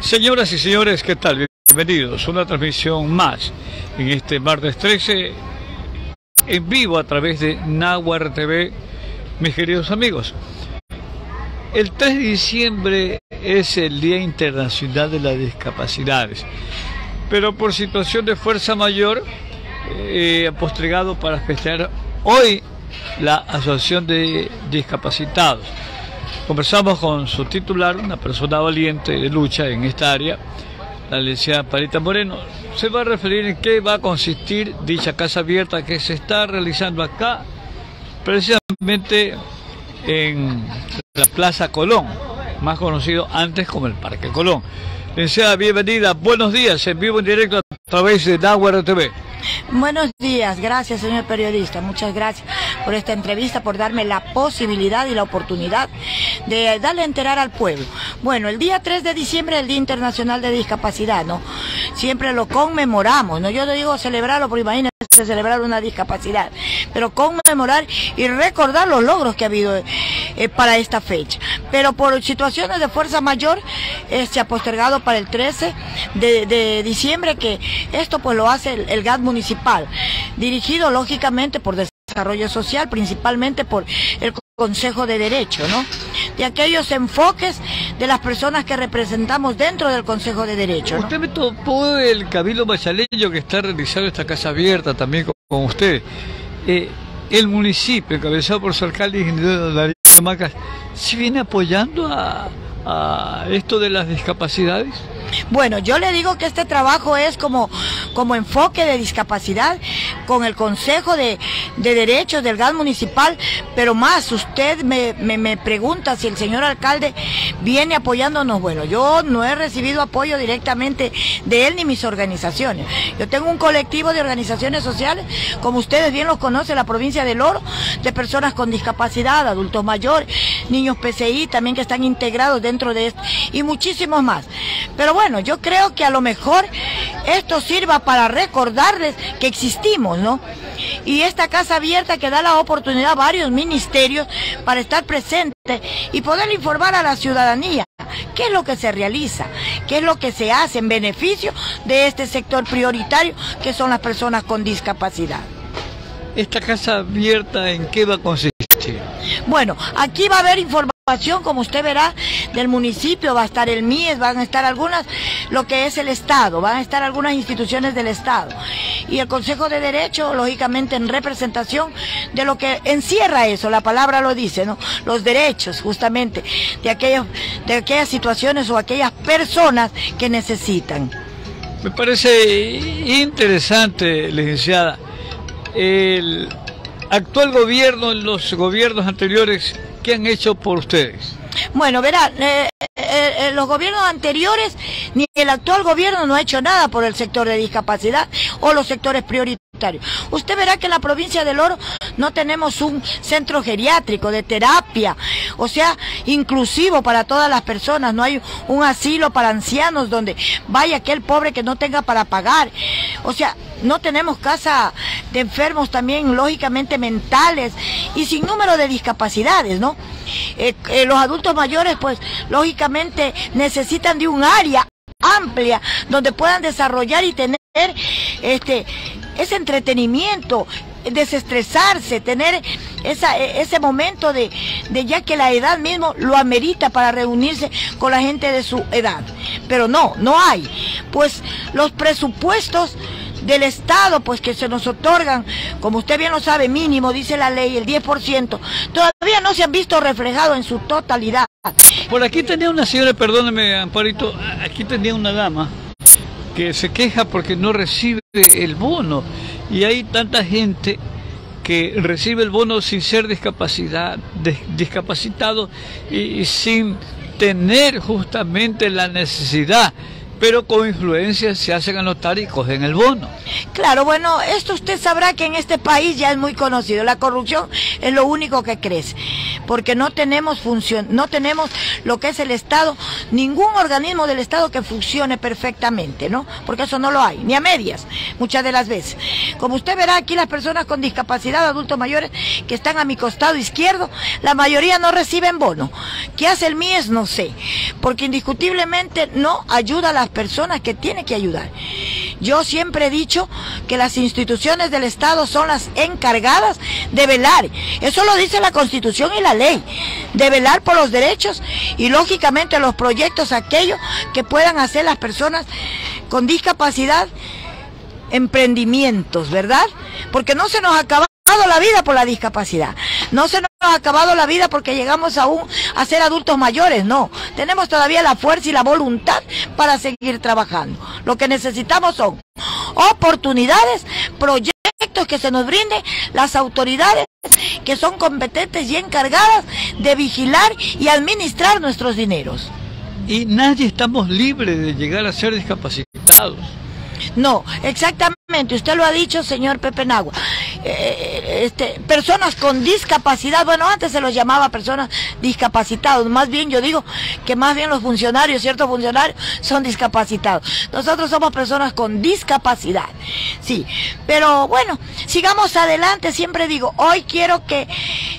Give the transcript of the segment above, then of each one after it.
Señoras y señores, ¿qué tal? Bienvenidos a una transmisión más en este martes 13 en vivo a través de Nahuar TV, mis queridos amigos. El 3 de diciembre es el Día Internacional de las Discapacidades, pero por situación de fuerza mayor eh, ha postregado para festejar hoy la Asociación de Discapacitados. Conversamos con su titular, una persona valiente de lucha en esta área, la licenciada Parita Moreno. Se va a referir en qué va a consistir dicha casa abierta que se está realizando acá, precisamente en la Plaza Colón, más conocido antes como el Parque Colón. Licenciada, bienvenida, buenos días, en vivo en directo a través de Nahuatl TV. Buenos días, gracias señor periodista, muchas gracias por esta entrevista, por darme la posibilidad y la oportunidad de darle a enterar al pueblo. Bueno, el día 3 de diciembre es el Día Internacional de Discapacidad, ¿no? Siempre lo conmemoramos, ¿no? Yo digo celebrarlo, porque imagínense celebrar una discapacidad, pero conmemorar y recordar los logros que ha habido eh, para esta fecha. Pero por situaciones de fuerza mayor eh, se ha postergado para el 13 de, diciembre, que esto pues lo hace el, el GAT municipal, dirigido lógicamente por desarrollo social, principalmente por el Consejo de Derecho, ¿no? De aquellos enfoques de las personas que representamos dentro del Consejo de Derecho. Usted me topó el Cabildo Machaleño que está realizando esta casa abierta también con, usted. Eh, el municipio, encabezado por su alcalde ingeniero Darío Macas, ¿se viene apoyando a, a esto de las discapacidades? Bueno, yo le digo que este trabajo es como, como enfoque de discapacidad con el Consejo de, Derechos del GAS municipal, pero más, usted me, me, pregunta si el señor alcalde viene apoyándonos. Bueno, yo no he recibido apoyo directamente de él ni mis organizaciones. Yo tengo un colectivo de organizaciones sociales, como ustedes bien los conocen, la provincia del Oro, de personas con discapacidad, adultos mayores, niños PCI también que están integrados dentro de esto y muchísimos más. Pero bueno, yo creo que a lo mejor esto sirva para recordarles que existimos, ¿no? Y esta casa abierta que da la oportunidad a varios ministerios para estar presentes y poder informar a la ciudadanía qué es lo que se realiza, qué es lo que se hace en beneficio de este sector prioritario que son las personas con discapacidad. ¿Esta casa abierta en qué va a consistir? Bueno, aquí va a haber información como usted verá, del municipio, va a estar el MIES, van a estar algunas, lo que es el Estado, van a estar algunas instituciones del Estado. Y el Consejo de Derecho, lógicamente, en representación de lo que encierra eso, la palabra lo dice, ¿no? Los derechos, justamente, de, aquellos, de aquellas situaciones o aquellas personas que necesitan. Me parece interesante, licenciada, el actual gobierno, los gobiernos anteriores ¿Qué han hecho por ustedes? Bueno, verá, eh, eh, eh, los gobiernos anteriores ni el actual gobierno no ha hecho nada por el sector de discapacidad o los sectores prioritarios. Usted verá que en la provincia del Oro no tenemos un centro geriátrico de terapia, o sea, inclusivo para todas las personas, no hay un asilo para ancianos donde vaya aquel pobre que no tenga para pagar. O sea, no tenemos casa de enfermos también lógicamente mentales y sin número de discapacidades, ¿no? Eh, eh, los adultos mayores pues lógicamente necesitan de un área amplia donde puedan desarrollar y tener este ese entretenimiento desestresarse, tener esa, e, ese momento de, de, ya que la edad mismo lo amerita para reunirse con la gente de su edad. Pero no, no hay. Pues los presupuestos del Estado, pues que se nos otorgan, como usted bien lo sabe, mínimo, dice la ley, el 10%, todavía no se han visto reflejados en su totalidad. Por aquí tenía una señora, perdóneme, Amparito, aquí tenía una dama que se queja porque no recibe el bono. Y hay tanta gente que recibe el bono sin ser discapacidad, discapacitado y sin tener justamente la necesidad pero con influencia se hacen anotar y cogen el bono. Claro, bueno, esto usted sabrá que en este país ya es muy conocido. La corrupción es lo único que crece, porque no tenemos función, no tenemos lo que es el Estado, ningún organismo del Estado que funcione perfectamente, ¿no? Porque eso no lo hay, ni a medias, muchas de las veces. Como usted verá aquí las personas con discapacidad, adultos mayores que están a mi costado izquierdo, la mayoría no reciben bono. ¿Qué hace el MIES? No sé, porque indiscutiblemente no ayuda a las personas que tiene que ayudar. Yo siempre he dicho que las instituciones del Estado son las encargadas de velar. Eso lo dice la Constitución y la ley. De velar por los derechos y lógicamente los proyectos aquellos que puedan hacer las personas con discapacidad emprendimientos, ¿verdad? Porque no se nos acaba la vida por la discapacidad. No se nos ha acabado la vida porque llegamos aún a ser adultos mayores, no. Tenemos todavía la fuerza y la voluntad para seguir trabajando. Lo que necesitamos son oportunidades, proyectos que se nos brinden las autoridades que son competentes y encargadas de vigilar y administrar nuestros dineros. Y nadie estamos libres de llegar a ser discapacitados. No, exactamente, usted lo ha dicho, señor Pepe Nagua. Eh, este, personas con discapacidad, bueno, antes se los llamaba personas discapacitados, más bien yo digo que más bien los funcionarios, ciertos funcionarios, son discapacitados. Nosotros somos personas con discapacidad, sí, pero bueno, sigamos adelante, siempre digo, hoy quiero que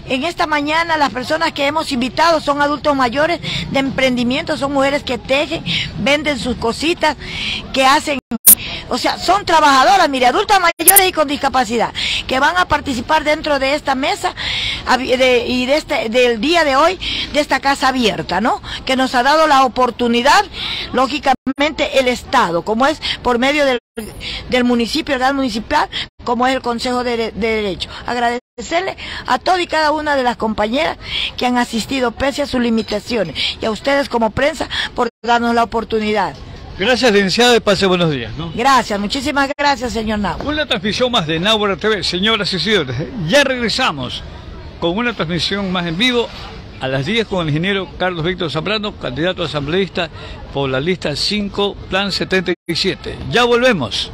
en esta mañana las personas que hemos invitado son adultos mayores de emprendimiento, son mujeres que tejen, venden sus cositas, que hacen o sea, son trabajadoras, mire, adultas mayores y con discapacidad, que van a participar dentro de esta mesa y de este, del día de hoy, de esta casa abierta, ¿no? Que nos ha dado la oportunidad, lógicamente, el Estado, como es por medio del, del municipio, el municipal, como es el Consejo de, de Derecho. Agradecerle a todas y cada una de las compañeras que han asistido pese a sus limitaciones y a ustedes como prensa por darnos la oportunidad. Gracias, licenciada, y pase buenos días. ¿no? Gracias, muchísimas gracias, señor Nau. Una transmisión más de Nahuara TV, señoras y señores. Ya regresamos con una transmisión más en vivo a las 10 con el ingeniero Carlos Víctor Zambrano, candidato asambleísta por la lista 5, plan 77. Ya volvemos.